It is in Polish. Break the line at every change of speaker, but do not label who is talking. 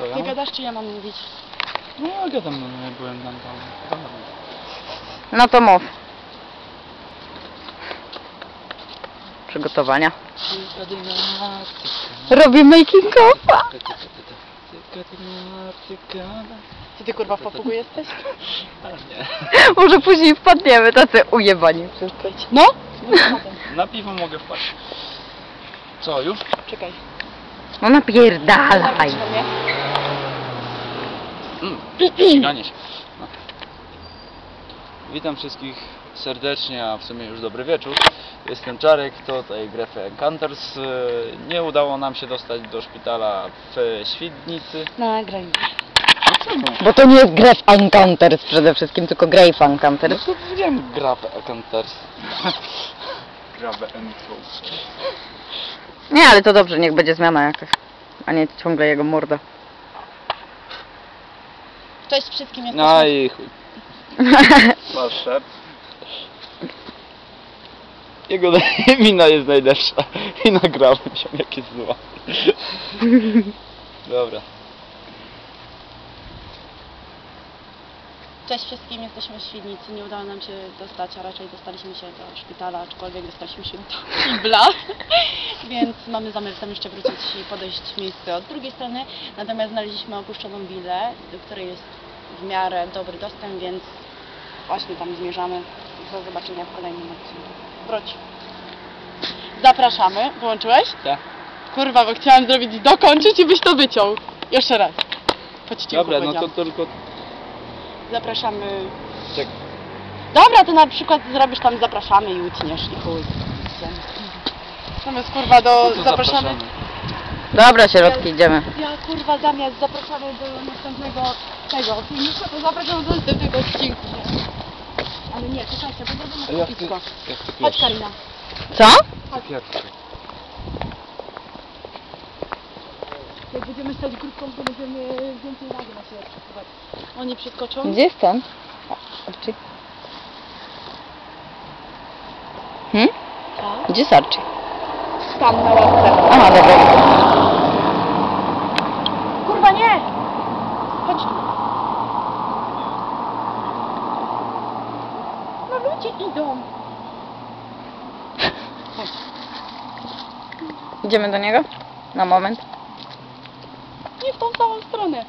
Co ja?
Ty gadasz, czy ja mam mówić?
No ja gadam, no ja byłem tam tam.
No to mów. Przygotowania. Robię making of'a.
Czy ty kurwa w papugu jesteś?
Nie.
Może później wpadniemy, tacy ujebani wszyscy.
No?
Na piwo mogę wpaść. Co, już?
Czekaj.
No napierdalaj.
Mnie.
Mm, ściganie się. No. Witam wszystkich serdecznie, a w sumie już dobry wieczór. Jestem Czarek, to tutaj Grefy Encounters. Nie udało nam się dostać do szpitala w Świdnicy.
Nagraj.
No czemu?
Bo to nie jest Grave Encounters przede wszystkim, tylko Grave
No
Encounters.
to powiedziałem Grafy Encounters. Grafy Encounters.
Nie, ale to dobrze, niech będzie zmiana jakaś. A nie ciągle jego morda.
Cześć wszystkim, jesteśmy...
No i chuj. Patrzę. Jego mina jest najlepsza. I nagrałem się, jak jest zła. Dobra.
Cześć wszystkim, jesteśmy w Świdnicy. Nie udało nam się dostać, a raczej dostaliśmy się do szpitala, aczkolwiek dostaliśmy się do kibla. Więc mamy zamiar tam jeszcze wrócić i podejść w miejsce od drugiej strony. Natomiast znaleźliśmy opuszczoną willę, do której jest w miarę dobry dostęp, więc właśnie tam zmierzamy. Do zobaczenia w kolejnym odcinku. Wróć. Zapraszamy. Wyłączyłeś?
Tak.
Kurwa, bo chciałam zrobić dokończyć i byś to wyciął. Jeszcze raz. Po cichu
Dobra, no to tylko...
Zapraszamy.
Czek.
Dobra, to na przykład zrobisz tam zapraszamy i utniesz i chuj. Zamiast kurwa do
No to
zapraszamy.
Dobra, środki, idziemy.
Ja kurwa zamiast zapraszamy do następnego tego filmiku, to zapraszamy do następnego odcinku. Nie? Ale nie, czekajcie, bo zrobimy
ja chcę,
kupisko.
ja chcę
Chodź
pierwszy.
Karina.
Co?
Pierwszy.
Jak będziemy stać grupką, to będziemy więcej rady na siebie przesuwać. Oni przeskoczą.
Gdzie jest ten? Archie. Hmm?
Tak.
Gdzie jest Archie?
Tam na ławce.
Aha, dobra.
Kurwa nie! Chodź tu. Ludzie idą.
Idziemy do niego? Na moment.
Nie w tą samą stronę.